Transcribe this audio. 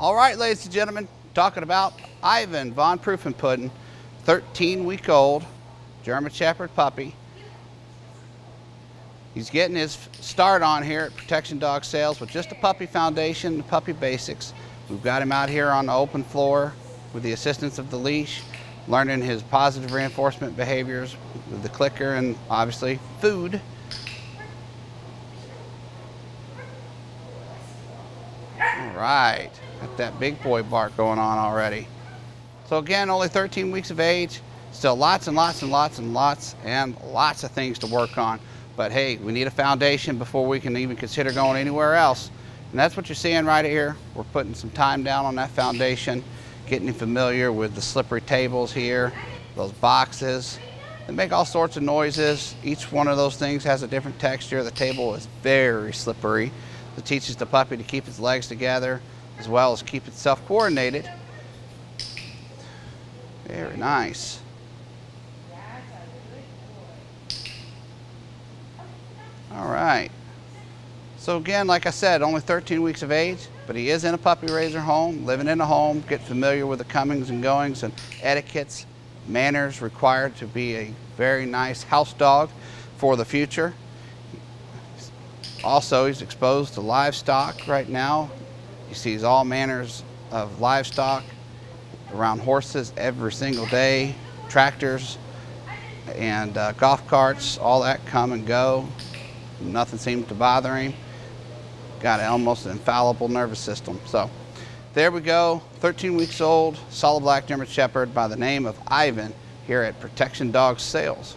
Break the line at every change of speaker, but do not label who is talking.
All right, ladies and gentlemen, talking about Ivan Von Prufenpuden, 13 week old German Shepherd puppy. He's getting his start on here at Protection Dog Sales with just a puppy foundation, the puppy basics. We've got him out here on the open floor with the assistance of the leash, learning his positive reinforcement behaviors with the clicker and obviously food. All right, got that big boy bark going on already. So again, only 13 weeks of age, still lots and lots and lots and lots and lots of things to work on. But hey, we need a foundation before we can even consider going anywhere else. And that's what you're seeing right here. We're putting some time down on that foundation, getting familiar with the slippery tables here, those boxes. They make all sorts of noises. Each one of those things has a different texture. The table is very slippery. It teaches the puppy to keep its legs together as well as keep itself coordinated. Very nice. All right. So again, like I said, only 13 weeks of age, but he is in a puppy raiser home, living in a home, get familiar with the comings and goings and etiquettes, manners required to be a very nice house dog for the future. Also, he's exposed to livestock right now. He sees all manners of livestock around horses every single day, tractors and uh, golf carts, all that come and go. Nothing seems to bother him. Got an almost infallible nervous system. So there we go, 13 weeks old, solid black German Shepherd by the name of Ivan here at Protection Dog Sales.